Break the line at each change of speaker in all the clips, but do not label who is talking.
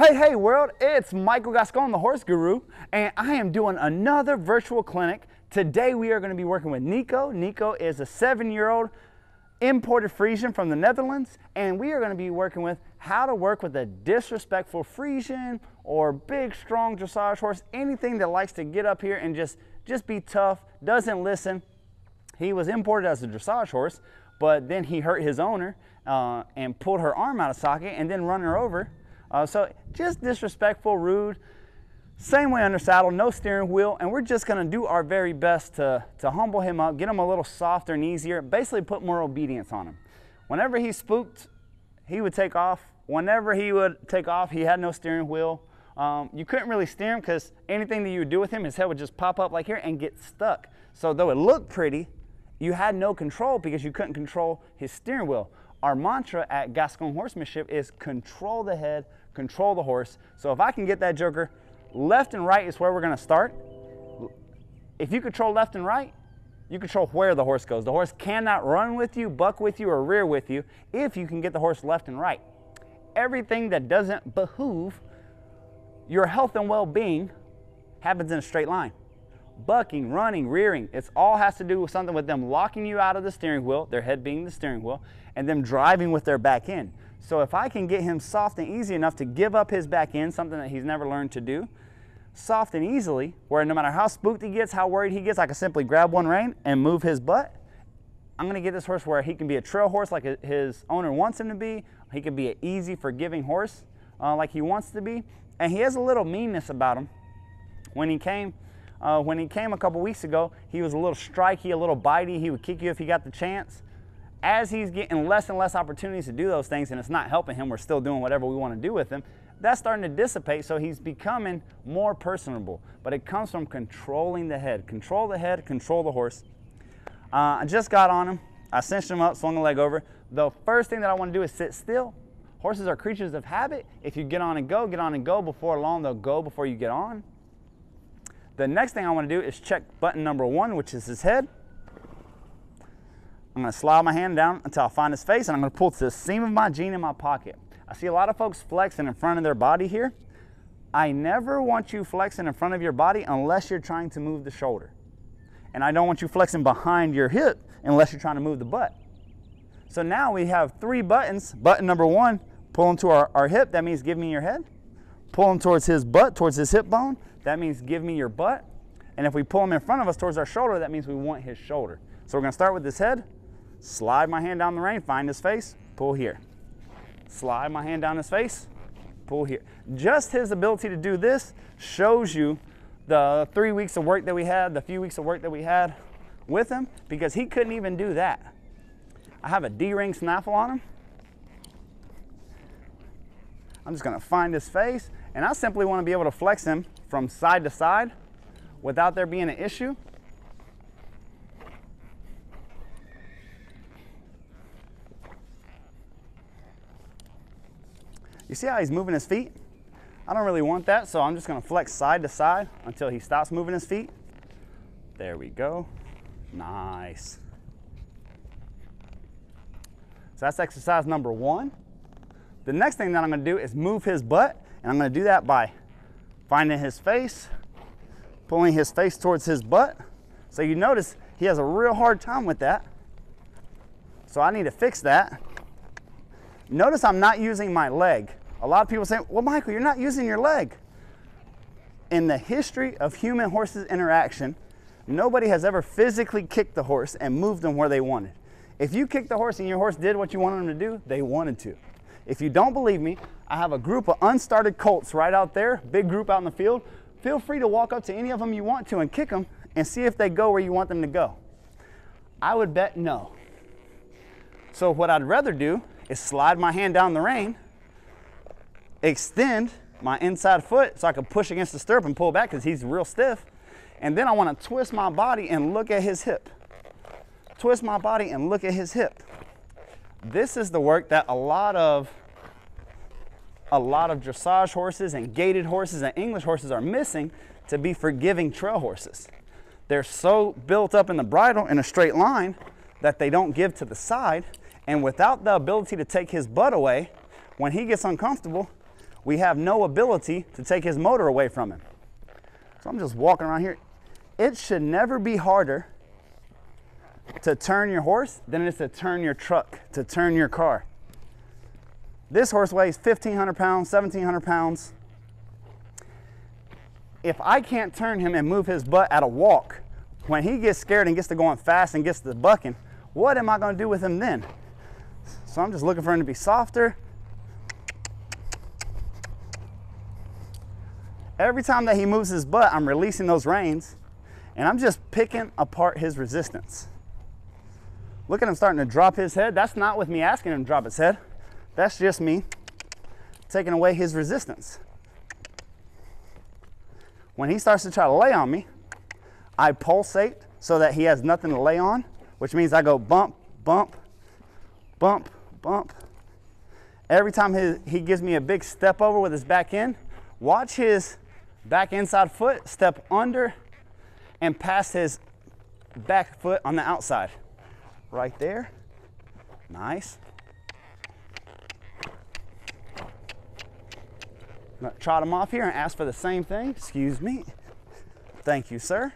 Hey, hey world, it's Michael Gascon, the horse guru, and I am doing another virtual clinic. Today we are going to be working with Nico. Nico is a seven-year-old imported Friesian from the Netherlands, and we are going to be working with how to work with a disrespectful Friesian or big, strong dressage horse, anything that likes to get up here and just, just be tough, doesn't listen. He was imported as a dressage horse, but then he hurt his owner uh, and pulled her arm out of socket and then run her over uh, so just disrespectful, rude. Same way under saddle, no steering wheel, and we're just gonna do our very best to, to humble him up, get him a little softer and easier, basically put more obedience on him. Whenever he spooked, he would take off. Whenever he would take off, he had no steering wheel. Um, you couldn't really steer him because anything that you would do with him, his head would just pop up like here and get stuck. So though it looked pretty, you had no control because you couldn't control his steering wheel. Our mantra at Gascon Horsemanship is control the head, control the horse. So if I can get that joker, left and right is where we're gonna start. If you control left and right, you control where the horse goes. The horse cannot run with you, buck with you, or rear with you if you can get the horse left and right. Everything that doesn't behoove your health and well-being happens in a straight line. Bucking, running, rearing, it all has to do with something with them locking you out of the steering wheel, their head being the steering wheel, and them driving with their back end. So if I can get him soft and easy enough to give up his back end, something that he's never learned to do, soft and easily, where no matter how spooked he gets, how worried he gets, I can simply grab one rein and move his butt. I'm gonna get this horse where he can be a trail horse like his owner wants him to be. He can be an easy, forgiving horse uh, like he wants to be. And he has a little meanness about him. When he came, uh, when he came a couple weeks ago, he was a little striky, a little bitey. He would kick you if he got the chance as he's getting less and less opportunities to do those things and it's not helping him, we're still doing whatever we want to do with him, that's starting to dissipate. So he's becoming more personable. But it comes from controlling the head. Control the head, control the horse. Uh, I just got on him. I cinched him up, swung a leg over. The first thing that I want to do is sit still. Horses are creatures of habit. If you get on and go, get on and go. Before long, they'll go before you get on. The next thing I want to do is check button number one, which is his head. I'm gonna slide my hand down until I find his face and I'm gonna pull to the seam of my jean in my pocket. I see a lot of folks flexing in front of their body here. I never want you flexing in front of your body unless you're trying to move the shoulder. And I don't want you flexing behind your hip unless you're trying to move the butt. So now we have three buttons. Button number one, pull him to our, our hip, that means give me your head. Pull him towards his butt, towards his hip bone, that means give me your butt. And if we pull him in front of us towards our shoulder, that means we want his shoulder. So we're gonna start with his head, slide my hand down the rein, find his face, pull here. Slide my hand down his face, pull here. Just his ability to do this shows you the three weeks of work that we had, the few weeks of work that we had with him, because he couldn't even do that. I have a D-ring snaffle on him. I'm just gonna find his face, and I simply wanna be able to flex him from side to side without there being an issue. You see how he's moving his feet? I don't really want that, so I'm just gonna flex side to side until he stops moving his feet. There we go. Nice. So that's exercise number one. The next thing that I'm gonna do is move his butt, and I'm gonna do that by finding his face, pulling his face towards his butt. So you notice he has a real hard time with that. So I need to fix that. Notice I'm not using my leg. A lot of people say, well, Michael, you're not using your leg. In the history of human horses interaction, nobody has ever physically kicked the horse and moved them where they wanted. If you kicked the horse and your horse did what you wanted them to do, they wanted to. If you don't believe me, I have a group of unstarted colts right out there, big group out in the field. Feel free to walk up to any of them you want to and kick them and see if they go where you want them to go. I would bet no. So what I'd rather do is slide my hand down the rein extend my inside foot so I can push against the stirrup and pull back because he's real stiff. And then I want to twist my body and look at his hip. Twist my body and look at his hip. This is the work that a lot of a lot of dressage horses and gaited horses and English horses are missing to be forgiving trail horses. They're so built up in the bridle in a straight line that they don't give to the side. And without the ability to take his butt away, when he gets uncomfortable, we have no ability to take his motor away from him. So I'm just walking around here. It should never be harder to turn your horse than it is to turn your truck, to turn your car. This horse weighs 1,500 pounds, 1,700 pounds. If I can't turn him and move his butt at a walk, when he gets scared and gets to going fast and gets to bucking, what am I going to do with him then? So I'm just looking for him to be softer. Every time that he moves his butt, I'm releasing those reins and I'm just picking apart his resistance. Look at him starting to drop his head. That's not with me asking him to drop his head. That's just me taking away his resistance. When he starts to try to lay on me, I pulsate so that he has nothing to lay on, which means I go bump, bump, bump, bump. Every time he gives me a big step over with his back end, watch his back inside foot step under and pass his back foot on the outside. Right there. Nice. I'm gonna trot him off here and ask for the same thing. Excuse me. Thank you, sir.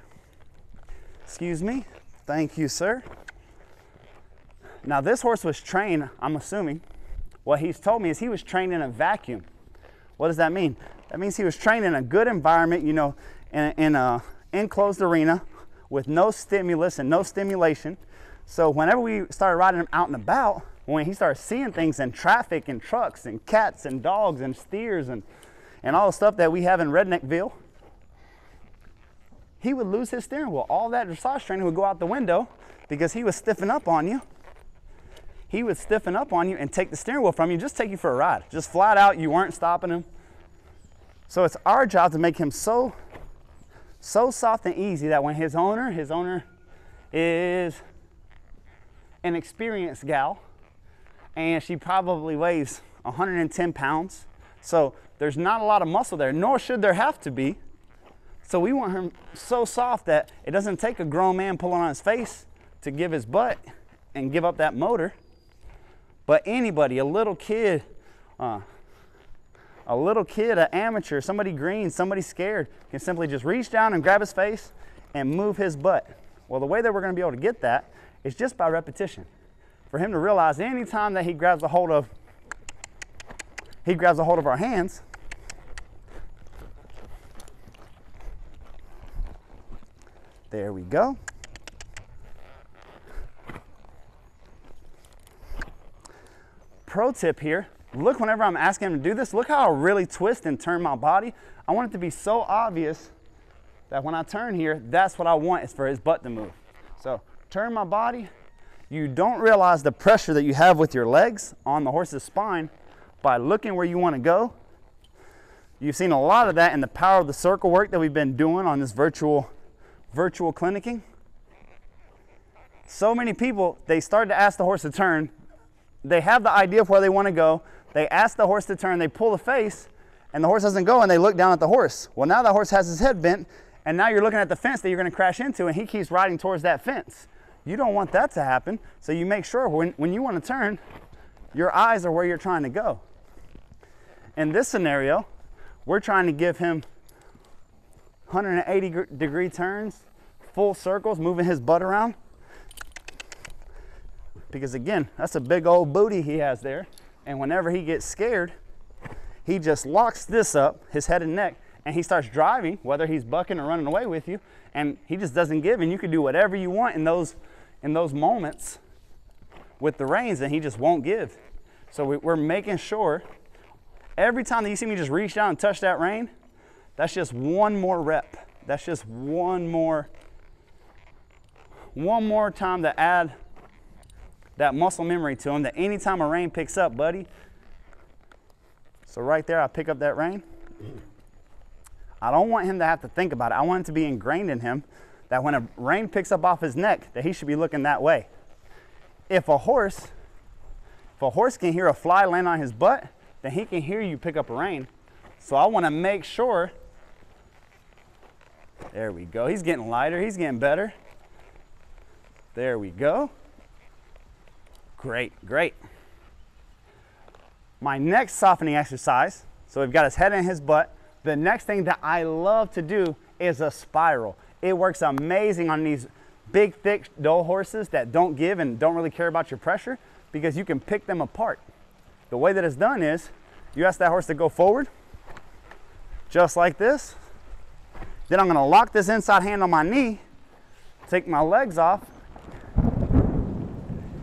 Excuse me. Thank you, sir. Now, this horse was trained, I'm assuming, what he's told me is he was trained in a vacuum. What does that mean? That means he was trained in a good environment, you know, in, in a enclosed arena with no stimulus and no stimulation. So whenever we started riding him out and about, when he started seeing things in traffic and trucks and cats and dogs and steers and, and all the stuff that we have in Redneckville, he would lose his steering wheel. All that dressage training would go out the window because he was stiffing up on you. He would stiffen up on you and take the steering wheel from you, just take you for a ride. Just flat out, you weren't stopping him. So it's our job to make him so, so soft and easy that when his owner, his owner is an experienced gal, and she probably weighs 110 pounds. So there's not a lot of muscle there, nor should there have to be. So we want him so soft that it doesn't take a grown man pulling on his face to give his butt and give up that motor. But anybody, a little kid, uh, a little kid, an amateur, somebody green, somebody scared, can simply just reach down and grab his face and move his butt. Well, the way that we're going to be able to get that is just by repetition. For him to realize anytime that he grabs a hold of, he grabs a hold of our hands, There we go. Pro tip here, look whenever I'm asking him to do this, look how I really twist and turn my body. I want it to be so obvious that when I turn here, that's what I want is for his butt to move. So turn my body. You don't realize the pressure that you have with your legs on the horse's spine by looking where you want to go. You've seen a lot of that in the power of the circle work that we've been doing on this virtual virtual clinicking. So many people, they start to ask the horse to turn. They have the idea of where they want to go. They ask the horse to turn, they pull the face, and the horse doesn't go, and they look down at the horse. Well, now the horse has his head bent, and now you're looking at the fence that you're going to crash into, and he keeps riding towards that fence. You don't want that to happen, so you make sure when, when you want to turn, your eyes are where you're trying to go. In this scenario, we're trying to give him 180 degree turns, full circles, moving his butt around. Because again, that's a big old booty he has there. And whenever he gets scared, he just locks this up, his head and neck, and he starts driving, whether he's bucking or running away with you, and he just doesn't give. And you can do whatever you want in those, in those moments with the reins, and he just won't give. So we, are making sure every time that you see me just reach down and touch that rein, that's just one more rep. That's just one more, one more time to add that muscle memory to him that anytime a rein picks up, buddy. So right there, I pick up that rein. I don't want him to have to think about it. I want it to be ingrained in him that when a rein picks up off his neck, that he should be looking that way. If a horse, if a horse can hear a fly land on his butt, then he can hear you pick up a rein. So I want to make sure there we go. He's getting lighter. He's getting better. There we go. Great, great. My next softening exercise, So we've got his head and his butt. The next thing that I love to do is a spiral. It works amazing on these big, thick doe horses that don't give and don't really care about your pressure because you can pick them apart. The way that it's done is you ask that horse to go forward, just like this. Then I'm gonna lock this inside hand on my knee, take my legs off,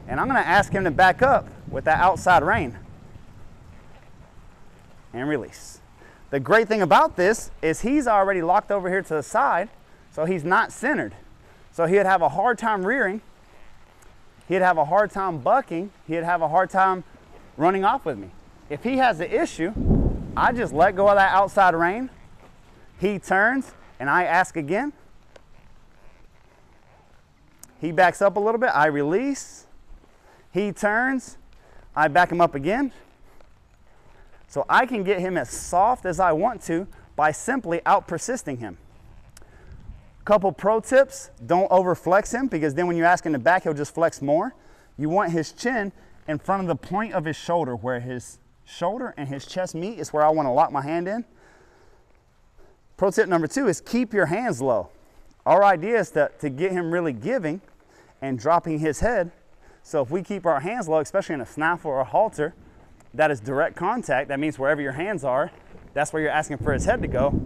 and I'm gonna ask him to back up with that outside rein and release. The great thing about this is he's already locked over here to the side, so he's not centered. So he'd have a hard time rearing, he'd have a hard time bucking, he'd have a hard time running off with me. If he has the issue, I just let go of that outside rein, he turns, and I ask again. He backs up a little bit, I release, he turns, I back him up again. So I can get him as soft as I want to by simply out persisting him. Couple pro tips, don't over flex him because then when you ask him to back, he'll just flex more. You want his chin in front of the point of his shoulder where his shoulder and his chest meet is where I want to lock my hand in. Pro tip number two is keep your hands low. Our idea is to, to get him really giving and dropping his head. So if we keep our hands low, especially in a snaffle or a halter, that is direct contact. That means wherever your hands are, that's where you're asking for his head to go.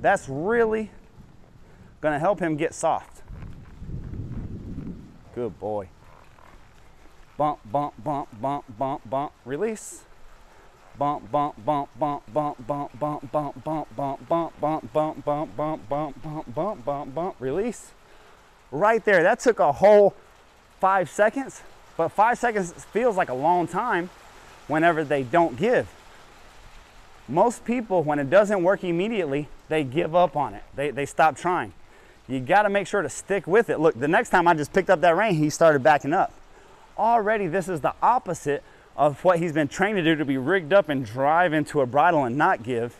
That's really going to help him get soft. Good boy. Bump, bump, bump, bump, bump, bump, release. Bump, bump, bump, bump, bump, bump, bump, bump, bump, bump, bump, bump, bump, bump, bump, bump, bump, bump, bump, bump, release. Right there. That took a whole five seconds, but five seconds feels like a long time whenever they don't give. Most people, when it doesn't work immediately, they give up on it. They, they stop trying. You got to make sure to stick with it. Look, the next time I just picked up that rein, he started backing up. Already, this is the opposite of what he's been trained to do to be rigged up and drive into a bridle and not give.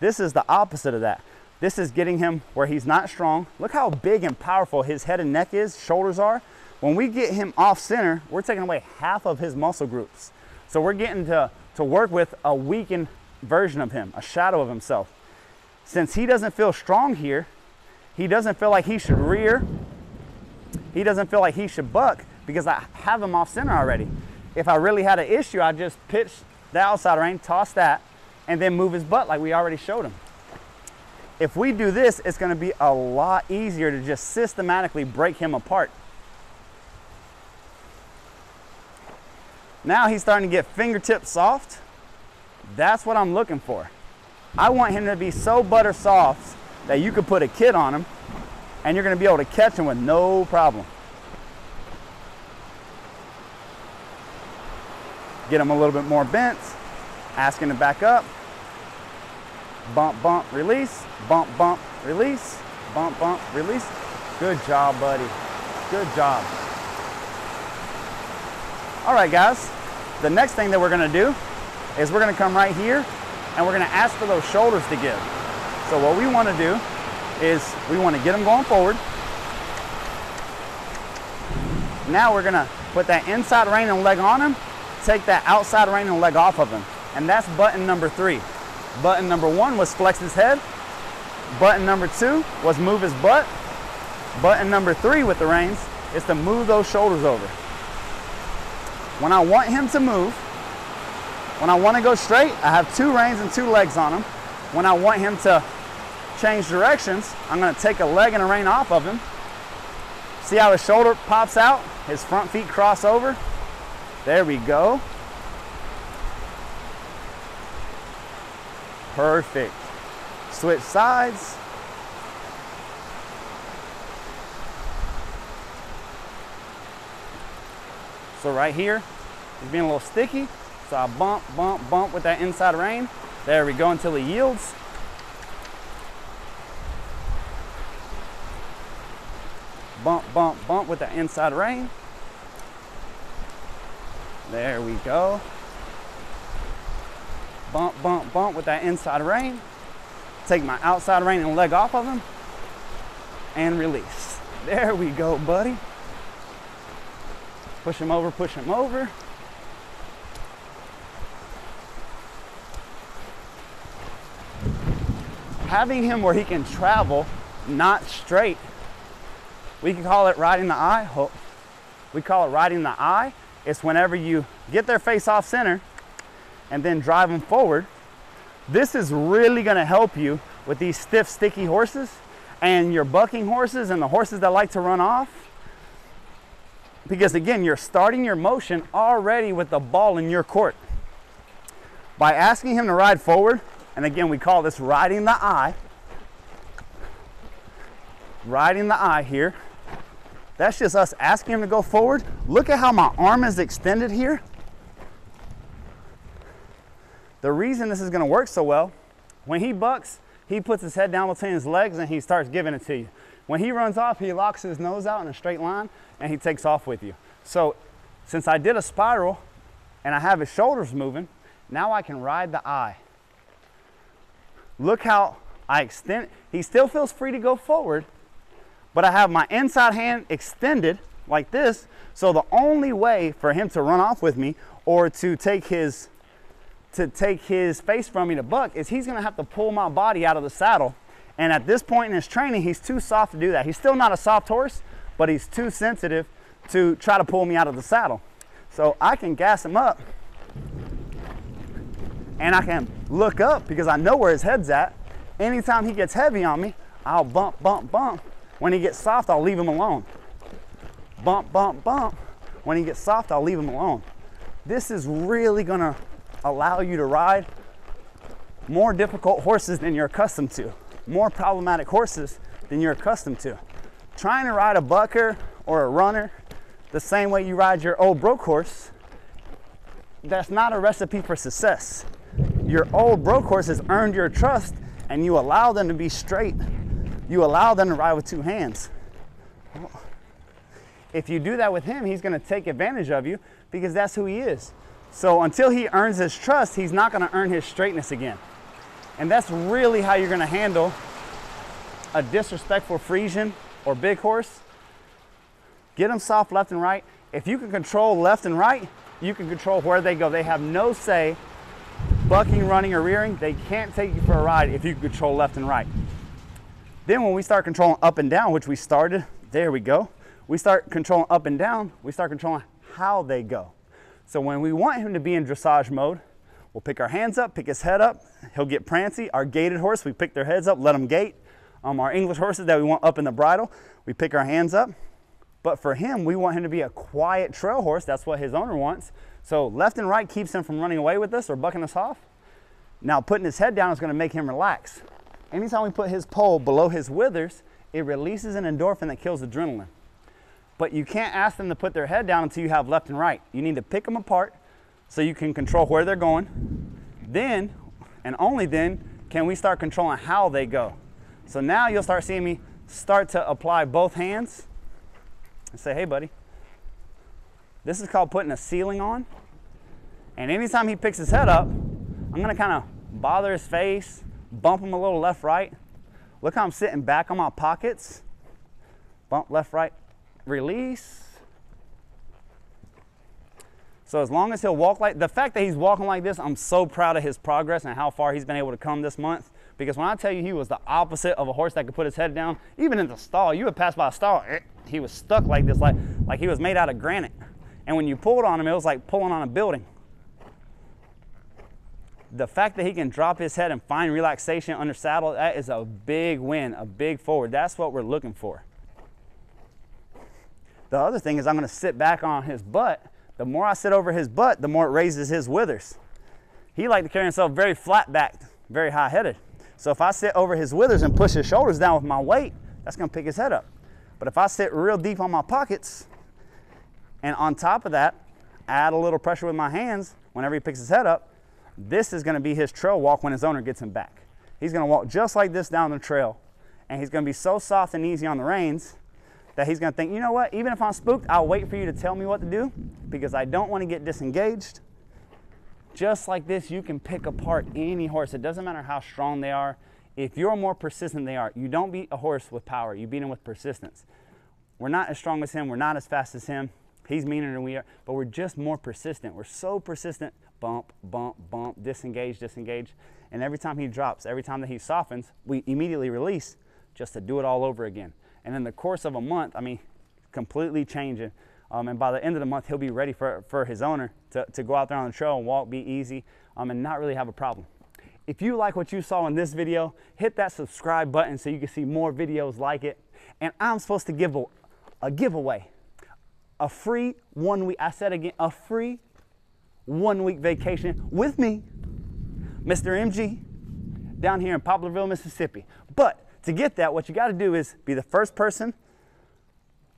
This is the opposite of that. This is getting him where he's not strong. Look how big and powerful his head and neck is, shoulders are. When we get him off center, we're taking away half of his muscle groups. So we're getting to, to work with a weakened version of him, a shadow of himself. Since he doesn't feel strong here, he doesn't feel like he should rear, he doesn't feel like he should buck because I have him off center already. If I really had an issue, I'd just pitch the outside rein, toss that, and then move his butt like we already showed him. If we do this, it's gonna be a lot easier to just systematically break him apart. Now he's starting to get fingertip soft. That's what I'm looking for. I want him to be so butter soft that you could put a kid on him and you're gonna be able to catch him with no problem. Get him a little bit more bent, asking to back up. Bump, bump, release, bump, bump, release, bump, bump, release. Good job, buddy. Good job. All right, guys, the next thing that we're gonna do is we're gonna come right here and we're gonna ask for those shoulders to give. So what we wanna do is we wanna get them going forward. Now we're gonna put that inside rein and leg on him, take that outside rein and leg off of him. And that's button number three. Button number one was flex his head. Button number two was move his butt. Button number three with the reins is to move those shoulders over. When I want him to move, when I want to go straight, I have two reins and two legs on him. When I want him to change directions, I'm going to take a leg and a rein off of him. See how his shoulder pops out? His front feet cross over. There we go. Perfect. Switch sides. So right here, it's being a little sticky. So I bump, bump, bump with that inside rein. There we go until he yields. Bump, bump, bump with that inside rein. There we go. Bump, bump, bump with that inside rein. Take my outside rein and leg off of him. And release. There we go, buddy. Push him over, push him over. having him where he can travel, not straight. We can call it riding the eye. We call it riding the eye. It's whenever you get their face off center and then drive them forward. This is really gonna help you with these stiff, sticky horses and your bucking horses and the horses that like to run off. Because again, you're starting your motion already with the ball in your court. By asking him to ride forward, and again, we call this riding the eye. Riding the eye here. That's just us asking him to go forward. Look at how my arm is extended here. The reason this is gonna work so well, when he bucks, he puts his head down between his legs and he starts giving it to you. When he runs off, he locks his nose out in a straight line and he takes off with you. So since I did a spiral and I have his shoulders moving, now I can ride the eye. Look how I extend, he still feels free to go forward, but I have my inside hand extended like this. So the only way for him to run off with me or to take his to take his face from me to buck is he's gonna have to pull my body out of the saddle. And at this point in his training, he's too soft to do that. He's still not a soft horse, but he's too sensitive to try to pull me out of the saddle. So I can gas him up and I can look up because I know where his head's at. Anytime he gets heavy on me, I'll bump, bump, bump. When he gets soft, I'll leave him alone. Bump, bump, bump. When he gets soft, I'll leave him alone. This is really gonna allow you to ride more difficult horses than you're accustomed to, more problematic horses than you're accustomed to. Trying to ride a bucker or a runner the same way you ride your old broke horse, that's not a recipe for success your old broke horse has earned your trust and you allow them to be straight. You allow them to ride with two hands. If you do that with him, he's going to take advantage of you because that's who he is. So until he earns his trust, he's not going to earn his straightness again. And that's really how you're going to handle a disrespectful Friesian or big horse. Get them soft left and right. If you can control left and right, you can control where they go. They have no say bucking, running, or rearing, they can't take you for a ride if you control left and right. Then when we start controlling up and down, which we started, there we go. We start controlling up and down, we start controlling how they go. So when we want him to be in dressage mode, we'll pick our hands up, pick his head up, he'll get prancy. Our gaited horse, we pick their heads up, let them gait. Um, our English horses that we want up in the bridle, we pick our hands up. But for him, we want him to be a quiet trail horse. That's what his owner wants. So left and right keeps him from running away with us or bucking us off. Now putting his head down is gonna make him relax. Anytime we put his poll below his withers, it releases an endorphin that kills adrenaline. But you can't ask them to put their head down until you have left and right. You need to pick them apart so you can control where they're going. Then, and only then, can we start controlling how they go. So now you'll start seeing me start to apply both hands and say, hey buddy, this is called putting a ceiling on. And anytime he picks his head up, I'm gonna kind of bother his face, bump him a little left, right. Look how I'm sitting back on my pockets. Bump left, right, release. So as long as he'll walk like, the fact that he's walking like this, I'm so proud of his progress and how far he's been able to come this month. Because when I tell you he was the opposite of a horse that could put his head down, even in the stall, you would pass by a stall, eh, he was stuck like this, like, like he was made out of granite. And when you pulled on him, it was like pulling on a building. The fact that he can drop his head and find relaxation under saddle, that is a big win, a big forward. That's what we're looking for. The other thing is I'm going to sit back on his butt. The more I sit over his butt, the more it raises his withers. He like to carry himself very flat backed, very high headed. So if I sit over his withers and push his shoulders down with my weight, that's going to pick his head up. But if I sit real deep on my pockets, and on top of that, add a little pressure with my hands whenever he picks his head up. This is gonna be his trail walk when his owner gets him back. He's gonna walk just like this down the trail. And he's gonna be so soft and easy on the reins that he's gonna think, you know what, even if I'm spooked, I'll wait for you to tell me what to do because I don't wanna get disengaged. Just like this, you can pick apart any horse. It doesn't matter how strong they are. If you're more persistent they are, you don't beat a horse with power, you beat him with persistence. We're not as strong as him, we're not as fast as him. He's meaner than we are, but we're just more persistent. We're so persistent. Bump, bump, bump, disengage, disengage. And every time he drops, every time that he softens, we immediately release just to do it all over again. And in the course of a month, I mean, completely changing. Um, and by the end of the month, he'll be ready for, for his owner to, to go out there on the trail and walk, be easy, um, and not really have a problem. If you like what you saw in this video, hit that subscribe button so you can see more videos like it. And I'm supposed to give a, a giveaway, a free one week, I said again, a free one week vacation with me, Mr. MG, down here in Poplarville, Mississippi. But to get that, what you got to do is be the first person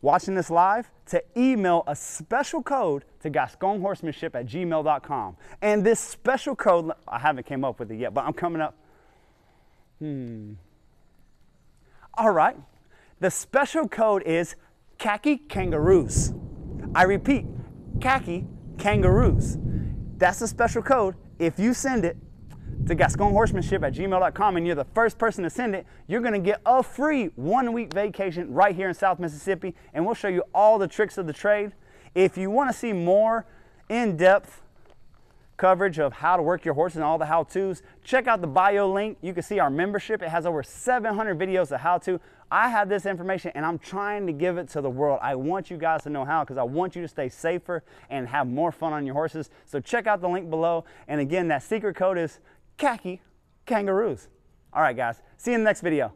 watching this live to email a special code to gasconhorsemanship at gmail.com. And this special code, I haven't came up with it yet, but I'm coming up. Hmm. All right. The special code is khaki kangaroos. I repeat, khaki kangaroos. That's a special code. If you send it to gasconhorsemanship at gmail.com and you're the first person to send it, you're gonna get a free one week vacation right here in South Mississippi and we'll show you all the tricks of the trade. If you wanna see more in-depth coverage of how to work your horse and all the how-tos, check out the bio link. You can see our membership. It has over 700 videos of how to. I have this information and I'm trying to give it to the world. I want you guys to know how because I want you to stay safer and have more fun on your horses. So check out the link below. And again, that secret code is khaki kangaroos. All right, guys. See you in the next video.